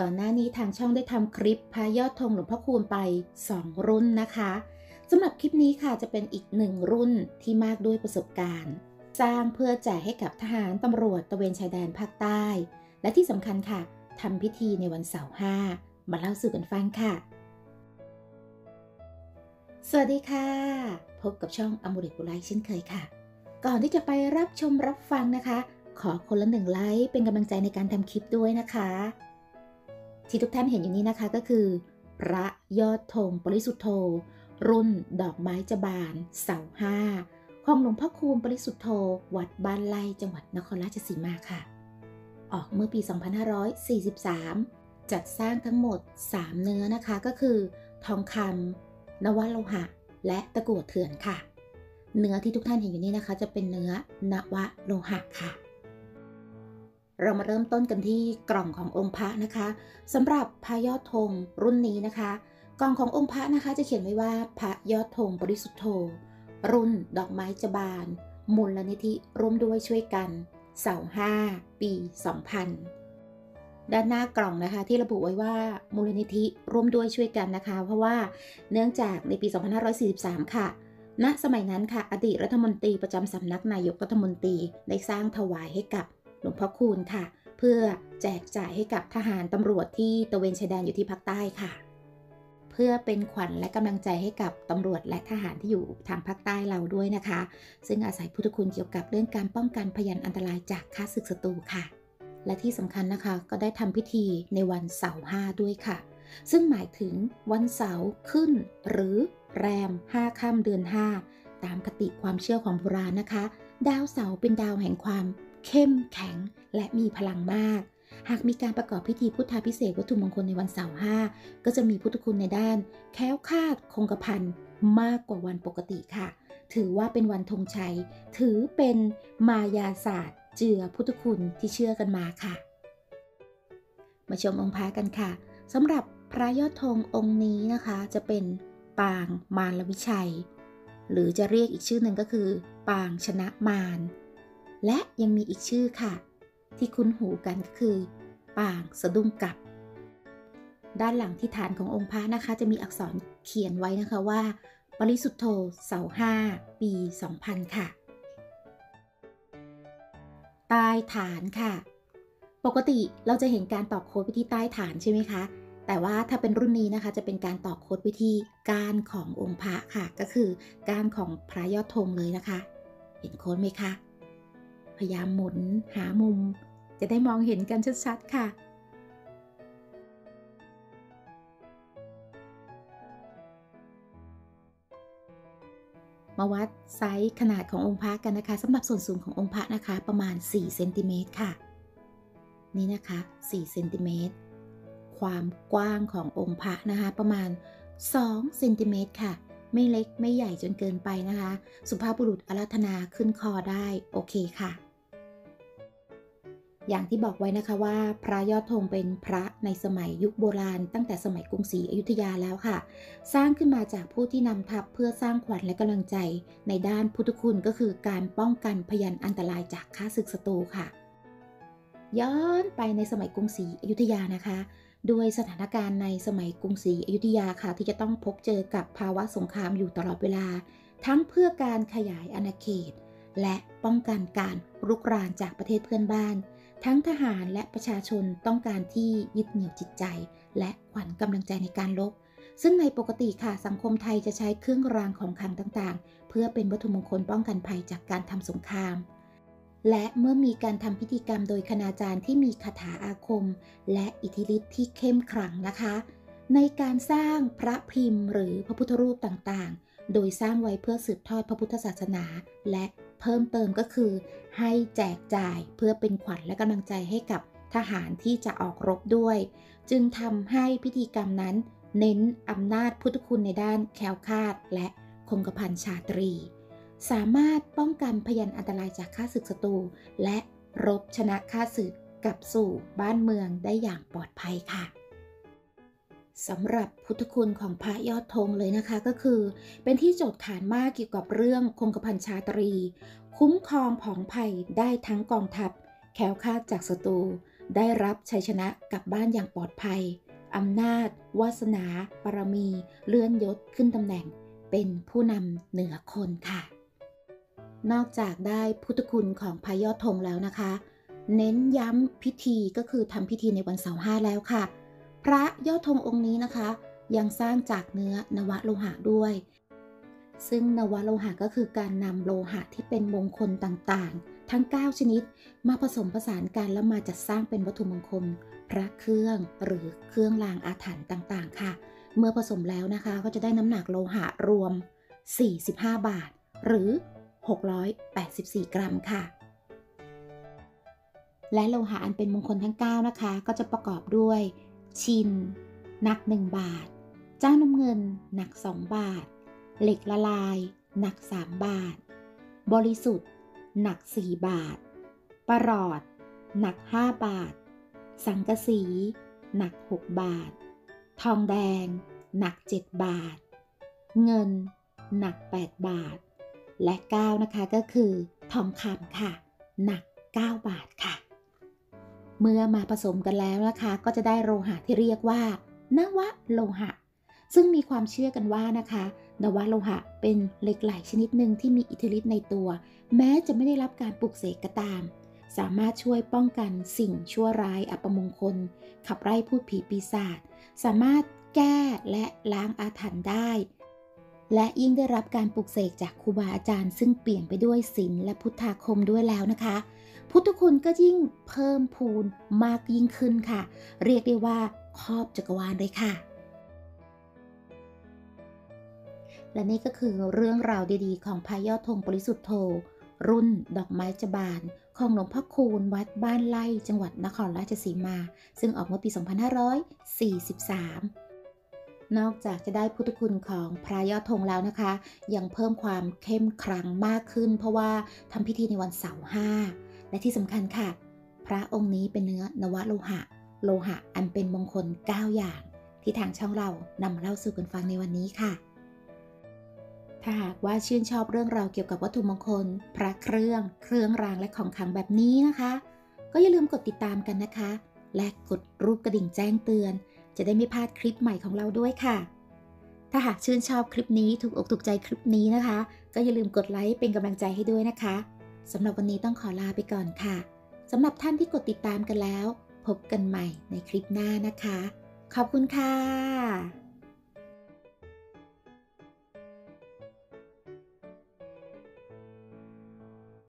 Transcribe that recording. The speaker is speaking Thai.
ก่อนหน้านี้ทางช่องได้ทำคลิปพายอดธงหลวงพ่อคูณไป 2 รุ่นนะคะสำหรับคลิปนี้ค่ะจะเป็นอีกหนึ่งรุ่นที่มากด้วยประสบการณ์ สร้างเพื่อแจกให้กับทหารตำรวจตะเวนชายแดนภาคใต้ และที่สำคัญค่ะทำพิธีในวันเสาร์ห้ามาเล่าสู่กันฟังค่ะ สวัสดีค่ะ พบกับช่องอมูริกุไลเช่นเคยค่ะ ก่อนที่จะไปรับชมรับฟังนะคะ ขอคนละหนึ่งไลค์เป็นกำลังใจในการทำคลิปด้วยนะคะ ที่ทุกท่านเห็นอยู่นี้นะคะก็คือ พระยอดธงปริสุทธโธ รุ่นดอกไม้จบาน เสาห้าของหลวงพ่อคูณปริสุทธโธ วัดบ้านไร่จังหวัดนครราชสีมาค่ะ ออกเมื่อปี 2543 จัดสร้างทั้งหมด 3 เนื้อนะคะก็คือ ทองคำนวโลหะ และตะกั่วเถื่อนค่ะ เนื้อที่ทุกท่านเห็นอยู่นี้นะคะ จะเป็นเนื้อนวโลหะค่ะ เรามาเริ่มต้นกันที่กล่องขององค์พระนะคะสำหรับพระยอดธงรุ่นนี้นะคะ กล่องขององค์พระนะคะจะเขียนไว้ว่าพระยอดธงบริสุทธโธ รุ่นดอกไม้จบาน มูลนิธิร่วมด้วยช่วยกัน เสาห้าปี 2000 ด้านหน้ากล่องนะคะที่ระบุไว้ว่ามูลนิธิร่วมด้วยช่วยกันนะคะ เพราะว่าเนื่องจากในปี 2543 ค่ะณสมัยนั้นค่ะ อดีตรัฐมนตรีประจำสำนักนายกรัฐมนตรีได้สร้างถวายให้กับ หลวงพ่อคูณค่ะ เพื่อแจกจ่ายให้กับทหารตำรวจที่ตะเวนชายแดนอยู่ที่ภาคใต้ค่ะ เพื่อเป็นขวัญและกำลังใจให้กับตำรวจและทหารที่อยู่ทางภาคใต้เราด้วยนะคะ ซึ่งอาศัยพุทธคุณเกี่ยวกับเรื่องการป้องกันพยันอันตรายจากข้าศึกศัตรูค่ะ และที่สำคัญนะคะก็ได้ทำพิธีในวันเสาร์ห้าด้วยค่ะ ซึ่งหมายถึงวันเสาร์ขึ้น หรือแรม5ค่ำเดือน5ตามคติความเชื่อของโบราณนะคะ ดาวเสาร์เป็นดาวแห่งความ เข้มแข็งและมีพลังมาก หากมีการประกอบพิธีพุทธาพิเศษวัตถุมงคลในวันเสาร์ห้าก็จะมีพุทธคุณในด้าน แค้วคาดคงกระพันมากกว่าวันปกติค่ะ ถือว่าเป็นวันธงชัย ถือเป็นมายาศาสตร์ เจือพุทธคุณที่เชื่อกันมาค่ะ มาชมองค์พระกันค่ะสำหรับพระยอดธงองค์นี้นะคะจะเป็นปางมารวิชัย หรือจะเรียกอีกชื่อหนึ่งก็คือ ปางชนะมาร และยังมีอีกชื่อค่ะ ที่คุ้นหูกันก็คือปางสะดุ้งกับ ด้านหลังที่ฐานขององค์พระนะคะ จะมีอักษรเขียนไว้นะคะว่า ปริสุทธโธเสาห้าปี 2000 ค่ะ ใต้ฐานค่ะ ปกติเราจะเห็นการตอกโค้ดไปที่ใต้ฐานใช่ไหมคะแต่ว่าถ้าเป็นรุ่นนี้นะคะจะเป็นการตอกโคดไปที่ก้านขององค์พระค่ะ ก็คือกานของพระยอดธงเลยนะคะ เห็นโคดไหมคะ พยายามหมุนหามุม จะได้มองเห็นกันชัดๆค่ะ มาวัดไซส์ขนาดขององค์พระกันนะคะสำหรับส่วนสูงขององค์พระนะคะประมาณ4เซนติเมตรค่ะ นี่นะคะ4เซนติเมตรความกว้างขององค์พระนะคะ ประมาณ2เซนติเมตรค่ะ ไม่เล็กไม่ใหญ่จนเกินไปนะคะ สุภาพบุรุษอาราธนาขึ้นคอได้ โอเคค่ะ อย่างที่บอกไว้นะคะว่าพระยอดธงเป็นพระในสมัยยุคโบราณ ตั้งแต่สมัยกรุงศรีอยุธยาแล้วค่ะ สร้างขึ้นมาจากผู้ที่นำทัพเพื่อสร้างขวัญและกำลังใจในด้านพุทธคุณก็คือการป้องกันพยันอันตรายจากข้าศึกศัตรูค่ะ ย้อนไปในสมัยกรุงศรีอยุธยานะคะด้วยสถานการณ์ในสมัยกรุงศรีอยุธยาค่ะ ที่จะต้องพบเจอกับภาวะสงครามอยู่ตลอดเวลา ทั้งเพื่อการขยายอาณาเขต และป้องกันการรุกรานจากประเทศเพื่อนบ้าน ทั้งทหารและประชาชนต้องการที่ยึดเหนี่ยวจิตใจ และขวัญกำลังใจในการลบ ซึ่งในปกติค่ะสังคมไทยจะใช้เครื่องรางของขลังต่างๆ เพื่อเป็นวัตถุมงคลป้องกันภัยจากการทำสงคราม และเมื่อมีการทำพิธีกรรมโดยคณาจารย์ที่มีคาถาอาคม และอิทธิฤทธิ์ที่เข้มขลังนะคะ ในการสร้างพระพิมพ์ หรือพระพุทธรูปต่างๆ โดยสร้างไว้เพื่อสืบทอดพระพุทธศาสนา และ เพิ่มเติมก็คือ ให้แจกจ่ายเพื่อเป็นขวัญและกำลังใจให้กับทหารที่จะออกรบด้วย จึงทำให้พิธีกรรมนั้นเน้นอำนาจพุทธคุณในด้านแคล้วคาดและคงกระพันชาตรี สามารถป้องกันพยันอันตรายจากข้าศึกศัตรูและรบชนะข้าศึกกลับสู่บ้านเมืองได้อย่างปลอดภัยค่ะ สำหรับพุทธคุณของพระยอดธงเลยนะคะก็คือ เป็นที่โจทย์ขานมากเกี่ยวกับเรื่องคงกระพันชาตรี คุ้มครองผองภัยได้ทั้งกองทัพแคล้วคาดจากศัตรูได้รับชัยชนะกลับบ้านอย่างปลอดภัยอำนาจ วาสนาบารมี เลื่อนยศขึ้นตำแหน่ง เป็นผู้นำเหนือคนค่ะ นอกจากได้พุทธคุณของพระยอดธงแล้วนะคะ เน้นย้ำพิธีก็คือทำพิธีในวันเสาร์ห้าแล้วค่ะ พระยอดธงองค์นี้นะคะ ยังสร้างจากเนื้อนวโลหะด้วย ซึ่งนวโลหะก็คือการนำโลหะที่เป็นมงคลต่างๆ ทั้ง 9 ชนิดมาผสมผสานกันแล้วมาจัดสร้างเป็นวัตถุมงคล พระเครื่องหรือเครื่องรางอาถรรพ์ต่างๆ ค่ะ เมื่อผสมแล้วนะคะก็จะได้น้ำหนักโลหะรวม 45 บาท หรือ 684 กรัมค่ะและโลหะอันเป็นมงคลทั้ง 9 นะคะ ก็จะประกอบด้วย ชิน หนัก 1 บาท เจ้าน้ำเงิน หนัก 2 บาท เหล็กละลาย หนัก 3 บาท บริสุทธิ์ หนัก 4 บาท ประหลอด หนัก 5 บาท สังกะสี หนัก 6 บาท ทองแดง หนัก 7 บาท เงิน หนัก 8 บาท และ 9 นะคะก็คือ ทองคำค่ะ หนัก 9 บาทค่ะ เมื่อมาผสมกันแล้วนะคะ ก็จะได้โลหะที่เรียกว่านวะโลหะ ซึ่งมีความเชื่อกันว่านะคะนวะโลหะเป็นเหล็กไหลชนิดหนึ่งที่มีอิทธิฤทธิ์ในตัว แม้จะไม่ได้รับการปลุกเสกก็ตาม สามารถช่วยป้องกันสิ่งชั่วร้ายอัปมงคล ขับไล่พูดผีปีศาจสามารถแก้และล้างอาถรรพ์ได้ และยิ่งได้รับการปลุกเสกจากครูบาอาจารย์ ซึ่งเปลี่ยนไปด้วยศีลและพุทธาคมด้วยแล้วนะคะ พุทธคุณก็ยิ่งเพิ่มพูนมากยิ่งขึ้นค่ะ เรียกได้ว่าครอบจักรวาลเลยค่ะ และนี่ก็คือเรื่องราวดีๆ ของพายอดธงปริสุทธโธรุ่นดอกไม้จบาน ของหลวงพ่อคูณวัดบ้านไร่จังหวัดนครราชสีมา ซึ่งออกเมื่อปี 2543นอกจากจะได้พุทธคุณของพระยอดธงแล้วนะคะ ยังเพิ่มความเข้มขลังมากขึ้น เพราะว่าทำพิธีในวันเสาร์ห้า และที่สำคัญค่ะ พระองค์นี้เป็นเนื้อนวโลหะ โลหะอันเป็นมงคล 9 อย่าง ที่ทางช่องเรานำเล่าสู่กันฟังในวันนี้ค่ะ ถ้าหากว่าชื่นชอบเรื่องราวเกี่ยวกับวัตถุมงคล พระเครื่อง เครื่องรางและของขลังแบบนี้นะคะ ก็อย่าลืมกดติดตามกันนะคะ และกดรูปกระดิ่งแจ้งเตือน จะได้ไม่พลาดคลิปใหม่ของเราด้วยค่ะถ้าหากชื่นชอบคลิปนี้ ถูกอกถูกใจคลิปนี้นะคะ ก็อย่าลืมกดไลค์เป็นกำลังใจให้ด้วยนะคะ สำหรับวันนี้ต้องขอลาไปก่อนค่ะสำหรับท่านที่กดติดตามกันแล้ว พบกันใหม่ในคลิปหน้านะคะ ขอบคุณค่ะ